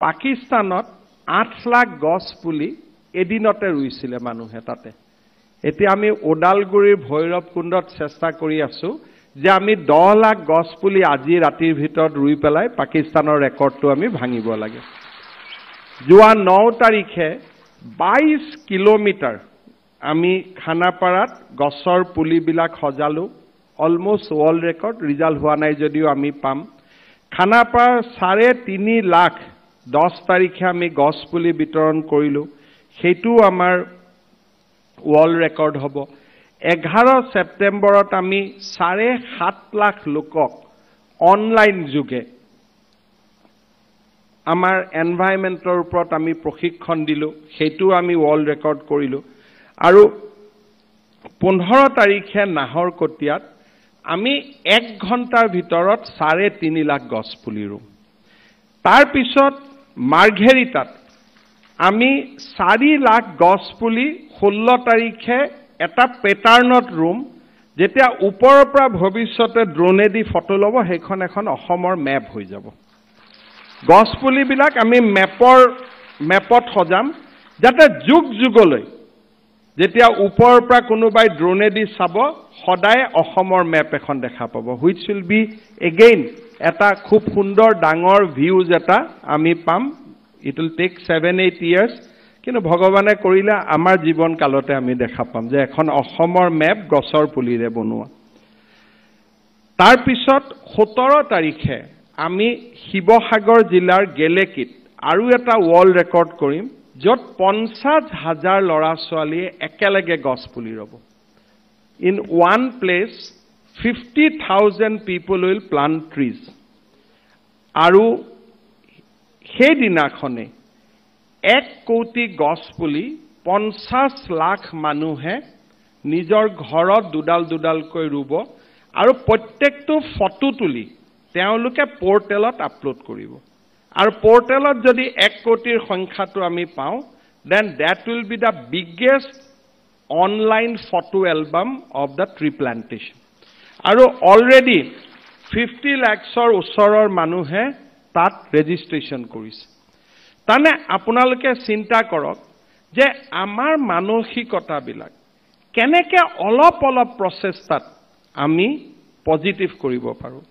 পাকিস্তানত আঠ লাখ গছ পুলি এদিনতে ৰুইছিলে মানুহে তাতে। এতিয়া আমি ওদালগুৰিৰ ভৈৰৱ কুণ্ডত চেষ্টা কৰি আছো যে আমি দহ লাখ গছ পুলি আজি ৰাতিৰ ভিতৰত ৰুই পেলাই পাকিস্তানৰ ৰেকৰ্ডটো আমি ভাঙিব লাগে। যোৱা ন তাৰিখে বাইছ কিলোমিটাৰ আমি খানাপাৰাত গছৰ পুলিবিলাক সজালো। অলমষ্ট ৱৰ্ল্ড ৰেকৰ্ড ৰিজাল্ট হোৱা নাই যদিও আমি পাম। খানাপাৰাৰ চাৰে তিনি লাখ দহ তাৰিখে আমি গছ পুলি বিতৰণ কৰিলোঁ। সেইটোও আমাৰ ৱৰ্ল্ড ৰেকৰ্ড হ'ব। এঘাৰ ছেপ্টেম্বৰত আমি চাৰে সাত লাখ লোকক অনলাইন যোগে আমাৰ এনভাইৰমেণ্টৰ ওপৰত আমি প্ৰশিক্ষণ দিলোঁ। সেইটোও আমি ৱৰ্ল্ড ৰেকৰ্ড কৰিলোঁ। আৰু পোন্ধৰ তাৰিখে নাহৰকটীয়াত আমি এক ঘণ্টাৰ ভিতৰত চাৰে তিনি লাখ গছ পুলি ৰুম। তাৰপিছত মাৰ্ঘেৰিটাত আমি চাৰি লাখ গছ পুলি ষোল্ল তাৰিখে এটা পেটাৰ্ণত ৰুম যেতিয়া ওপৰৰ পৰা ভৱিষ্যতে ড্ৰোনেদি ফটো ল'ব সেইখন এখন অসমৰ মেপ হৈ যাব। গছপুলিবিলাক আমি মেপৰ মেপত সজাম যাতে যুগ যুগলৈ যেতিয়া ওপৰৰ পৰা কোনোবাই ড্ৰোনেদি চাব সদায় অসমৰ মেপ এখন দেখা পাব হুইচ উইল বি এগেইন এটা খুব সুন্দৰ ডাঙৰ ভিউজ এটা আমি পাম। It will take seven eight years কিন্তু ভগৱানে কৰিলে আমাৰ জীৱন কালতে আমি দেখা পাম যে এখন অসমৰ মেপ গছৰ পুলিৰে বনোৱা। তাৰপিছত সোতৰ তাৰিখে আমি শিৱসাগৰ জিলাৰ গেলেকীত আৰু এটা ৱৰ্ল্ড ৰেকৰ্ড কৰিম য'ত পঞ্চাছ হাজাৰ ল'ৰা ছোৱালীয়ে একেলগে গছ পুলি ৰ'ব। In one place fifty thousand people will plant trees আৰু সেইদিনাখনে এক কৌটি গছ পুলি পঞ্চাছ লাখ মানুহে নিজৰ ঘৰত দুডাল দুডালকৈ ৰুব আৰু প্ৰত্যেকটো ফটো তুলি তেওঁলোকে পৰ্টেলত আপলোড কৰিব। আৰু পৰ্টেলত যদি এক কোটিৰ সংখ্যাটো আমি পাওঁ then that will be the biggest online photo album of the tree plantation আৰু অলৰেডি ফিফটি লেক্সৰ ওচৰৰ মানুহে তাত ৰেজিষ্ট্ৰেশ্যন কৰিছে। তাৰমানে আপোনালোকে চিন্তা কৰক যে আমাৰ মানসিকতাবিলাক কেনেকৈ অলপ অলপ প্ৰচেষ্টাত আমি পজিটিভ কৰিব পাৰোঁ।